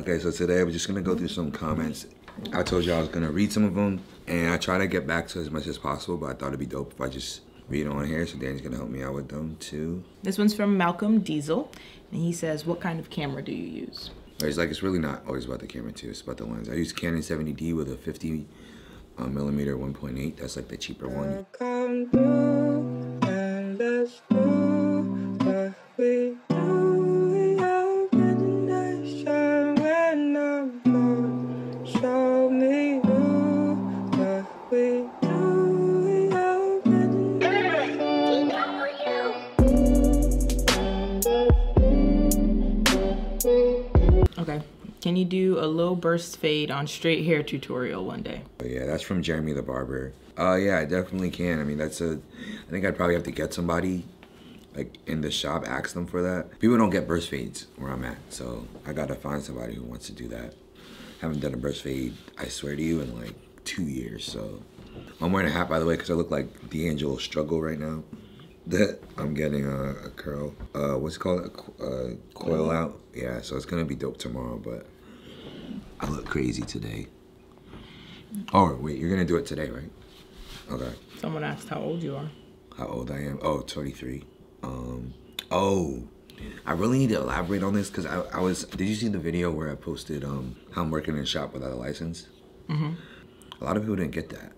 Okay, so today we're just gonna go through some comments. I told y'all I was gonna read some of them, and I try to get back to as much as possible, but I thought it'd be dope if I just read on here, so Danny's gonna help me out with them too. This one's from Malcolm Diesel, and he says, what kind of camera do you use? It's like, it's really not always about the camera too, it's about the lens. I use Canon 70D with a 50 uh, millimeter 1.8, that's like the cheaper one. Okay. Can you do a low burst fade on straight hair tutorial one day? But yeah, that's from Jeremy the Barber. Uh, yeah, I definitely can. I mean, that's a. I think I'd probably have to get somebody, like in the shop, ask them for that. People don't get burst fades where I'm at, so I gotta find somebody who wants to do that. Haven't done a burst fade, I swear to you, in like two years. So I'm wearing a hat by the way because I look like D'Angelo Struggle right now. That I'm getting a, a curl. Uh, what's it called? A, co- uh, coil out. Yeah, so it's gonna be dope tomorrow, but I look crazy today. Oh wait, you're gonna do it today, right? Okay. Someone asked how old you are. How old I am? Oh, 23. Um. Oh, I really need to elaborate on this because I, I was. Did you see the video where I posted um how I'm working in a shop without a license? Mm-hmm. A lot of people didn't get that.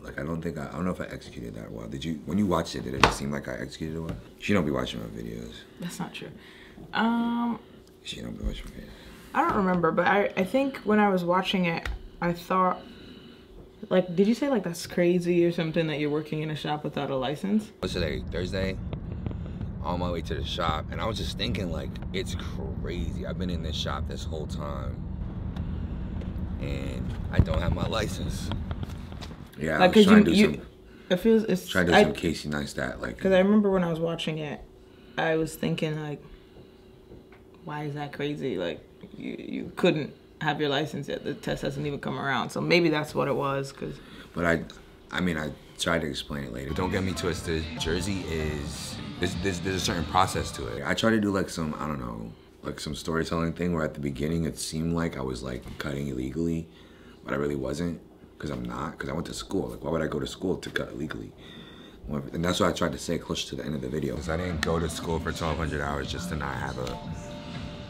Like I don't think I, I don't know if I executed that well. Did you? When you watched it, did it seem like I executed it well? She don't be watching my videos. That's not true. Um, She don't be watching my videos. I don't remember, but I, I think when I was watching it, I thought, like, did you say like that's crazy or something that you're working in a shop without a license? What's today? Thursday. On my way to the shop, and I was just thinking, like, it's crazy. I've been in this shop this whole time, and I don't have my license. Yeah, Like, I was trying you, to do you, some, it feels it's. trying to do I, some Casey Neistat, like, Cause I remember when I was watching it, I was thinking like, why is that crazy? Like, you you couldn't have your license yet. The test hasn't even come around. So maybe that's what it was. Cause but I, I mean, I tried to explain it later. Don't get me twisted. Jersey is there's, there's there's a certain process to it. I try to do like some I don't know like some storytelling thing where at the beginning it seemed like I was like cutting illegally, but I really wasn't because I'm not because I went to school. Like why would I go to school to cut illegally? And that's what I tried to say close to the end of the video. Because I didn't go to school for 1,200 hours just to not have a,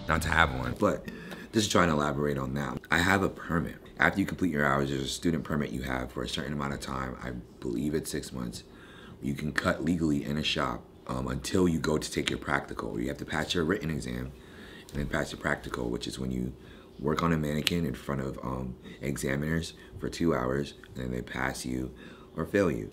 not to have one. But just trying to elaborate on that. I have a permit. After you complete your hours, there's a student permit you have for a certain amount of time. I believe it's six months. You can cut legally in a shop um, until you go to take your practical. You have to pass your written exam and then pass your practical, which is when you work on a mannequin in front of um, examiners for two hours, and then they pass you or fail you.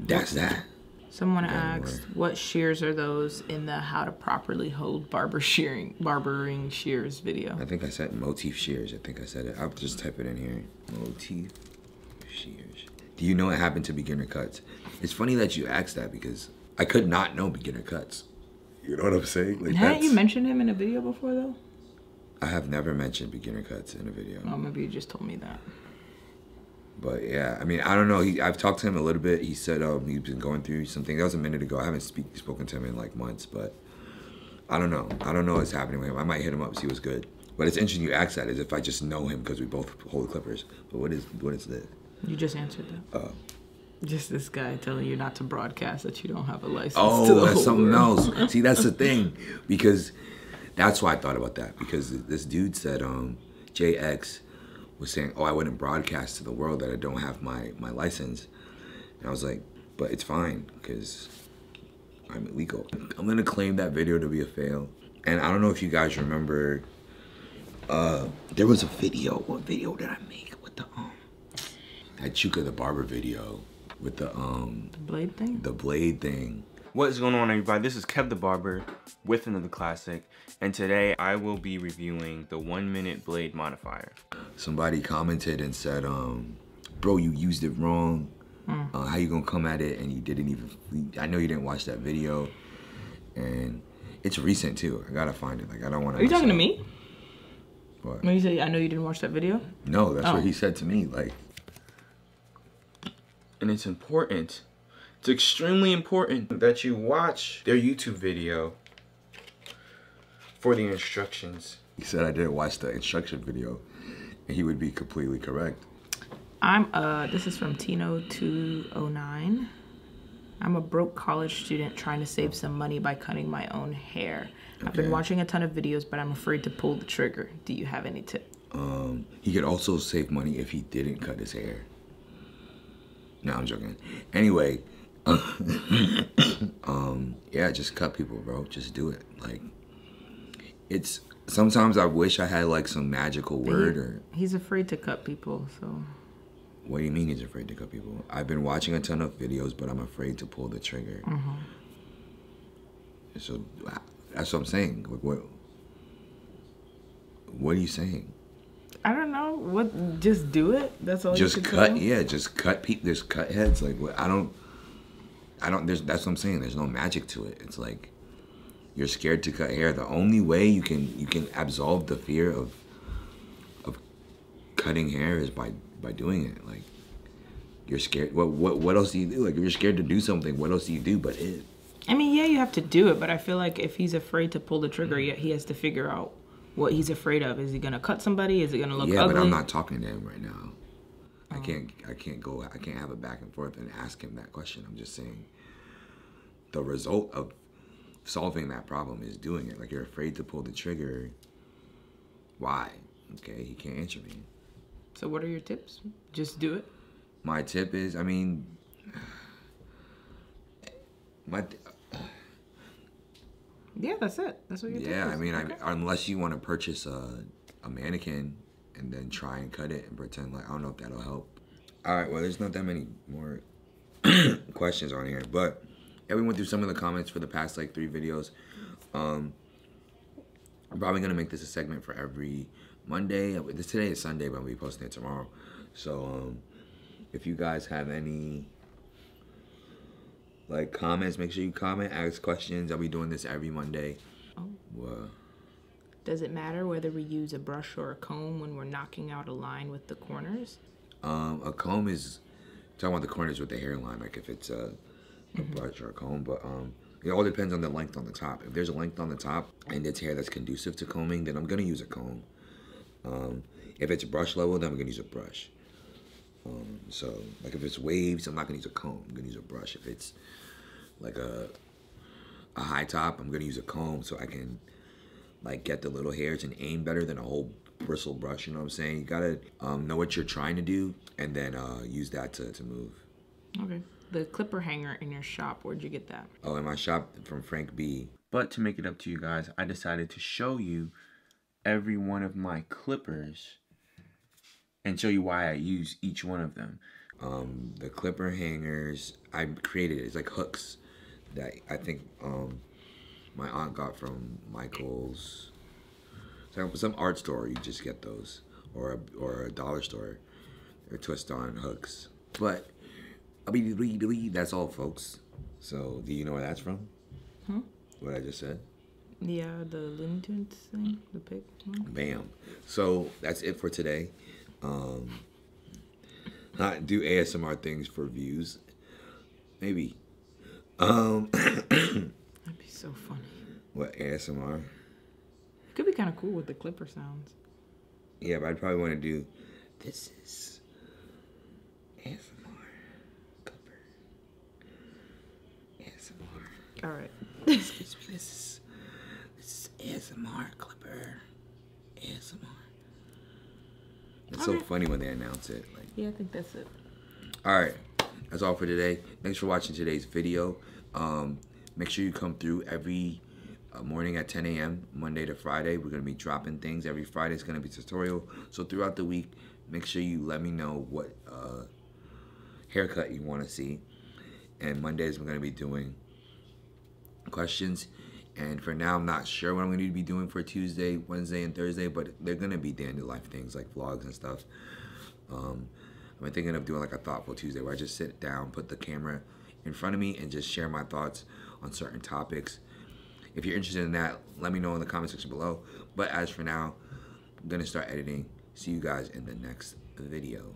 That's that. Someone asked, what shears are those in the how to properly hold barber shearing, barbering shears video? I think I said motif shears. I think I said it. I'll just type it in here. Motif shears. Do you know what happened to beginner cuts? It's funny that you asked that because I could not know beginner cuts. You know what I'm saying? Like Hadn't you mentioned him in a video before though? I have never mentioned beginner cuts in a video. Oh, maybe you just told me that. But yeah, I mean, I don't know. He, I've talked to him a little bit. He said um, he's been going through something. That was a minute ago. I haven't speak, spoken to him in like months, but I don't know. I don't know what's happening with him. I might hit him up see what's good. But it's interesting you ask that as if I just know him because we both hold Clippers. But what is what is this? You just answered that. Oh. Just this guy telling you not to broadcast that you don't have a license. Oh, that's something world. else. See, that's the thing because that's why I thought about that because this dude said um, JX was saying, "Oh, I wouldn't broadcast to the world that I don't have my my license," and I was like, "But it's fine because I'm illegal." I'm gonna claim that video to be a fail, and I don't know if you guys remember. Uh, there was a video. What video did I make with the um that Chuka the barber video with the um the Blade thing? the blade thing? What is going on everybody? This is Kev the Barber with another classic and today I will be reviewing the one minute blade modifier. somebody commented and said, um, bro, you used it wrong. Uh, how you gonna come at it and you didn't even, I know you didn't watch that video. And it's recent too. I gotta find it. Like, I don't wanna. Are you talking to me? What? When you say I know you didn't watch that video? No, that's Oh. what he said to me. Like, And it's important. It's extremely important that you watch their YouTube video for the instructions. He said I didn't watch the instruction video, and he would be completely correct. I'm uh this is from Tino two oh nine. I'm a broke college student trying to save some money by cutting my own hair. I've been watching a ton of videos, but I'm afraid to pull the trigger. Do you have any tip? Um, he could also save money if he didn't cut his hair. No, I'm joking. Anyway, um, yeah, just cut people, bro. Just do it. Like, it's sometimes I wish I had like some magical word or. He's afraid to cut people, so What do you mean he's afraid to cut people? I've been watching a ton of videos, but I'm afraid to pull the trigger. So that's what I'm saying. Like, what? What are you saying? I don't know. What just do it? That's all just cut yeah just cut people there's cut heads like what i don't i don't there's that's what i'm saying there's no magic to it. It's like you're scared to cut hair. The only way you can you can absolve the fear of of cutting hair is by by doing it. Like you're scared what what what else do you do? Like if you're scared to do something what else do you do but it I mean, yeah, you have to do it, but I feel like if he's afraid to pull the trigger, mm-hmm. yet he has to figure out what he's afraid of. Is he gonna cut somebody? Is it gonna look yeah ugly? but i'm not talking to him right now i um, can't i can't go i can't have a back and forth and ask him that question i'm just saying the result of solving that problem is doing it like you're afraid to pull the trigger why okay he can't answer me So, what are your tips? Just do it. my tip is i mean my Yeah, that's it. That's what your tip yeah i mean Okay. I, unless you want to purchase a, a mannequin and then try and cut it and pretend like i don't know if that'll help. All right well there's not that many more questions on here but yeah we went through some of the comments for the past like three videos. Um i'm probably gonna make this a segment for every monday. This today is sunday but i'll be posting it tomorrow. So um if you guys have any like comments make sure you comment ask questions. I'll be doing this every monday. Oh. Well, Does it matter whether we use a brush or a comb when we're knocking out a line with the corners? Um, a comb is talking about the corners with the hairline, like if it's a, a brush or a comb. But um, it all depends on the length on the top. If there's a length on the top and it's hair that's conducive to combing, then I'm gonna use a comb. Um, if it's a brush level, then I'm gonna use a brush. Um, so like if it's waves, I'm not gonna use a comb. I'm gonna use a brush. If it's like a a high top, I'm gonna use a comb so I can like get the little hairs and aim better than a whole bristle brush. You know what I'm saying? You gotta um, know what you're trying to do and then uh, use that to, to move. Okay. The clipper hanger in your shop, where'd you get that? Oh, in my shop from Frank B. But to make it up to you guys, I decided to show you every one of my clippers and show you why I use each one of them. Um, the clipper hangers I created it's like hooks that I think um, my aunt got from Michael's. Some some art store you just get those or a, or a dollar store. They're twist on hooks. But that's all folks. So do you know where that's from? Hmm? What I just said? Yeah, the Looney Tunes thing, the pig one. Bam. So that's it for today. Um, not do ASMR things for views. Maybe. Um, That'd be so funny. What ASMR? It could be kind of cool with the clipper sounds. Yeah, but I'd probably want to do. This is ASMR. Clipper. ASMR. All right. Excuse me. This is this is ASMR Clipper. ASMR. It's so Alright. funny when they announce it. Like. Yeah, I think that's it. All right, that's all for today. Thanks for watching today's video. Um, make sure you come through every morning at 10 a.m. Monday to Friday. We're gonna be dropping things every Friday. It's gonna be tutorial. So throughout the week, make sure you let me know what uh, haircut you want to see. And Mondays we're gonna be doing questions. And for now, I'm not sure what I'm going to be doing for Tuesday, Wednesday, and Thursday, but they're going to be to life things like vlogs and stuff. Um, been thinking of doing like a thoughtful Tuesday where I just sit down, put the camera in front of me, and just share my thoughts on certain topics. If you're interested in that, let me know in the comment section below. But as for now, I'm going to start editing. See you guys in the next video.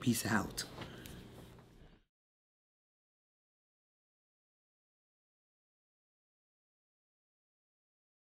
Peace out.